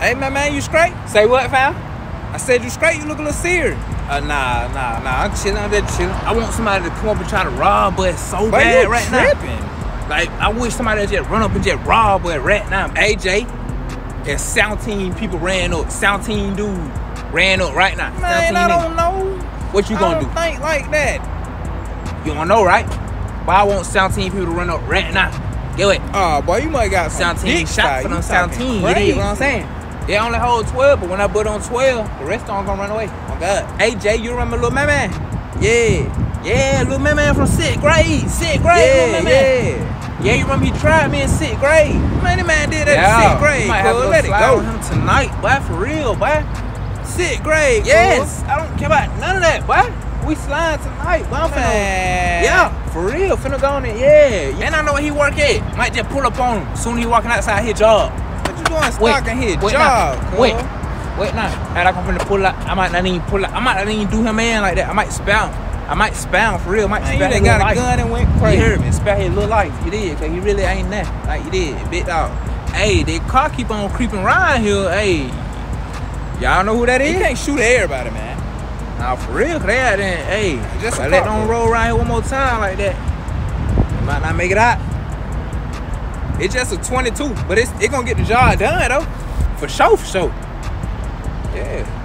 Hey, my man, you straight? Say what, fam? I said you straight. You look a little serious. Uh, nah, nah, nah. I'm chilling. I'm just chilling. I want somebody to come up and try to rob us so But bad right tripping. now. Like, I wish somebody would just run up and just rob us right now. AJ, and 17 people ran up. 17 dudes ran up right now. Man, 17 I don't know. What you gonna don't do? think like that. You don't know, right? But I want 17 people to run up right now. Get it. Oh, boy, you might got some 17 big shots You them 17. You dig what I'm saying? They only hold 12, but when I put on 12, the rest aren't gonna run away. Oh God. Hey Jay, you remember Lil Man Man? Yeah. Yeah, Lil Man Man from sixth grade. Sixth grade, Yeah, yeah. Yeah, you remember he tried me in sixth grade. Man, that man did that Yeah, in sixth grade. you might have to Let it go. on him tonight, boy, for real, boy. Sixth grade. Yes, I don't care about none of that, boy. We slide tonight, boy. I'm finna, yeah, for real, finna go on it, yeah. And I know where he work at. Might just pull up on him soon he walking outside his job. You doing Wait, stalking his wait job? now, wait, wait now. And I come from the pull up. I might not even pull up. I might not even do him in like that. I might spout. I might spout for real. I might Man, spout got a life. gun and went crazy. You heard me? Spout his little life. You did, cause he really ain't that. Like you did, big dog. Hey, that car keep on creeping around here. Hey, y'all know who that You can't shoot everybody, man. Nah, for real, cause they there. Hey, Just let them roll around here one more time like that. You might not make it out. It's just a 22, but it's it gonna get the job done though. For sure, for sure. Yeah.